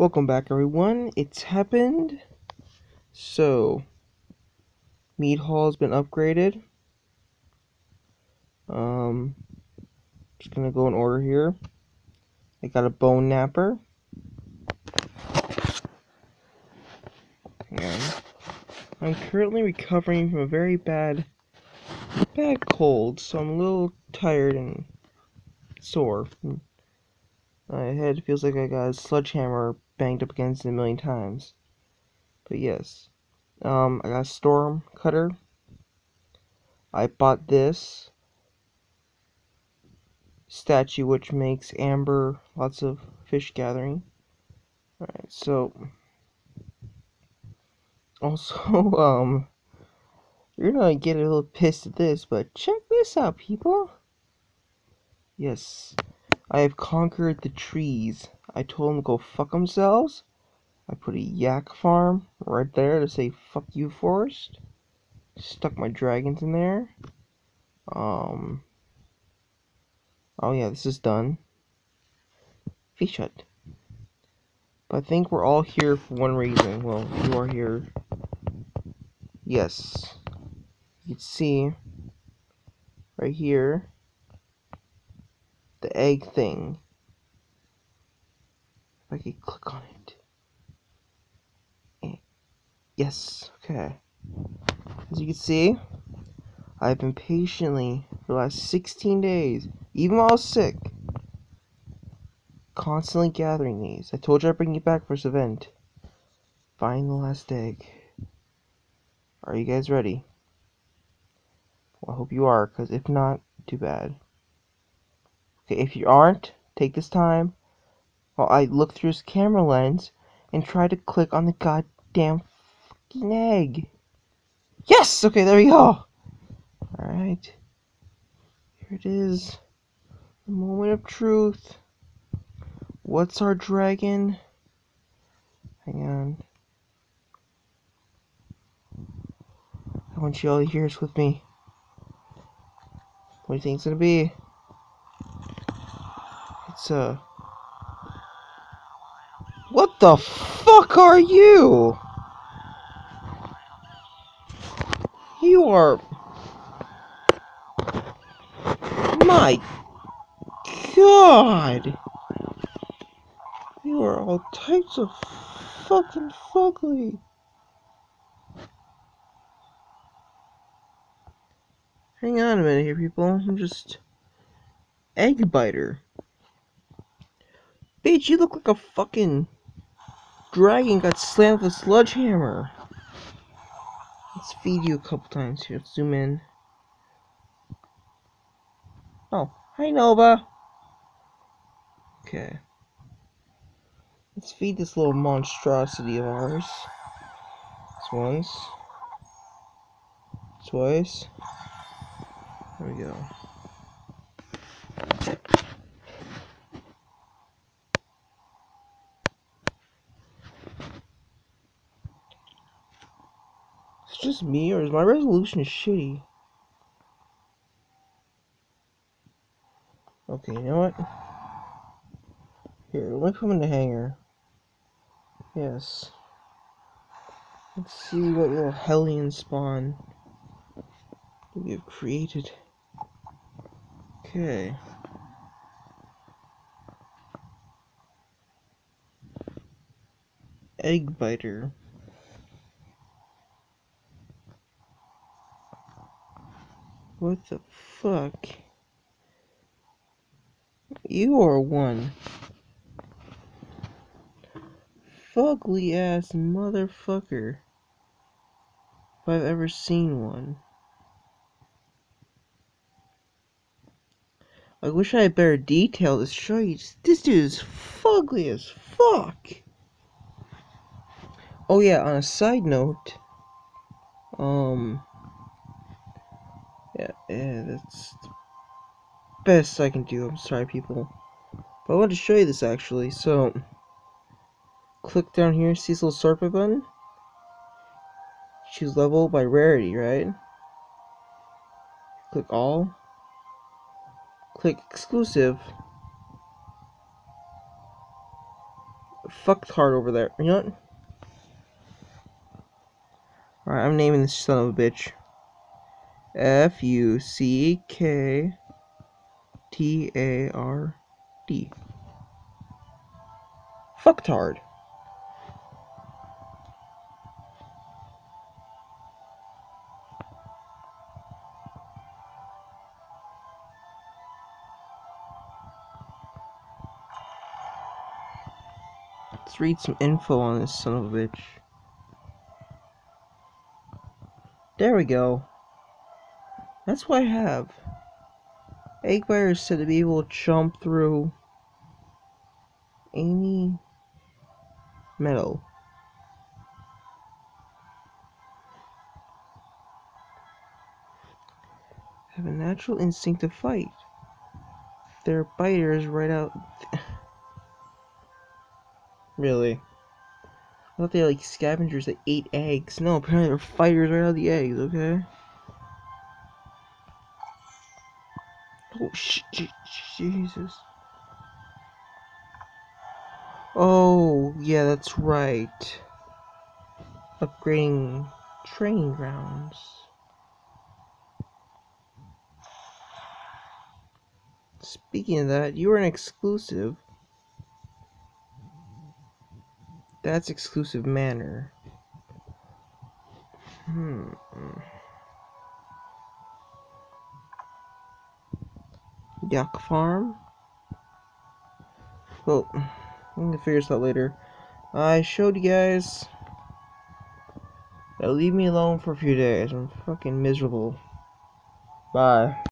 Welcome back, everyone. It's happened. So, Mead Hall has been upgraded. Um, just gonna go in order here. I got a Boneknapper. And I'm currently recovering from a very bad, bad cold, so I'm a little tired and sore. My head feels like I got a sledgehammer banged up against it a million times. But yes. Um, I got a storm cutter. I bought this statue which makes amber lots of fish gathering. Alright, so also um you're gonna get a little pissed at this, but check this out people. Yes. I have conquered the trees. I told them to go fuck themselves. I put a yak farm right there to say fuck you forest. Stuck my dragons in there. Um. Oh yeah, this is done. Fish hut. But I think we're all here for one reason. Well, you are here. Yes. You can see right here the egg thing. I could click on it. Eh, yes, okay. As you can see, I've been patiently for the last 16 days, even while I was sick, constantly gathering these. I told you I'd bring you back for this event. Find the last egg. Are you guys ready? Well, I hope you are, because if not, too bad. Okay, if you aren't, take this time while I look through his camera lens and try to click on the goddamn fucking egg. Yes! Okay, there we go. Alright. Here it is. The moment of truth. What's our dragon? Hang on. I want you all to hear this with me. What do you think it's gonna be? It's a. What the fuck are you? You are. My god! You are all types of fucking fugly. Hang on a minute here, people. I'm just. Eggbiter. Bitch, you look like a fucking dragon got slammed with a sledgehammer. Let's feed you a couple times here. Let's zoom in. Oh, hi Nova. Okay. Let's feed this little monstrosity of ours. This once. Twice. There we go. Just me, or is my resolution shitty? Okay, you know what? Here, let me put him in the hanger. Yes. Let's see what little Hellion spawn we have created. Okay. Eggbiter. What the fuck? You are one fugly ass motherfucker. If I've ever seen one. I wish I had better detail to show you. This dude is fugly as fuck. Oh yeah, on a side note, um, yeah, that's the best I can do. I'm sorry, people. But I wanted to show you this actually. So, click down here, see this little by button? Choose level by rarity, right? Click all. Click exclusive. fucktard over there. You know what? Alright, I'm naming this son of a bitch. F U C K T A R D. Fucktard. Let's read some info on this son of a bitch. There we go. That's what I have. Eggfire is said to be able to jump through any metal. Have a natural instinct to fight. Their biters right out. really? I thought they were like scavengers that ate eggs. No, apparently they're fighters right out of the eggs, okay? Oh, sh Jesus. Oh, yeah, that's right. Upgrading training grounds. Speaking of that, you are an exclusive. That's exclusive manner. Hmm. Yuck Farm? Well, I'm gonna figure this out later. I showed you guys. Now leave me alone for a few days. I'm fucking miserable. Bye.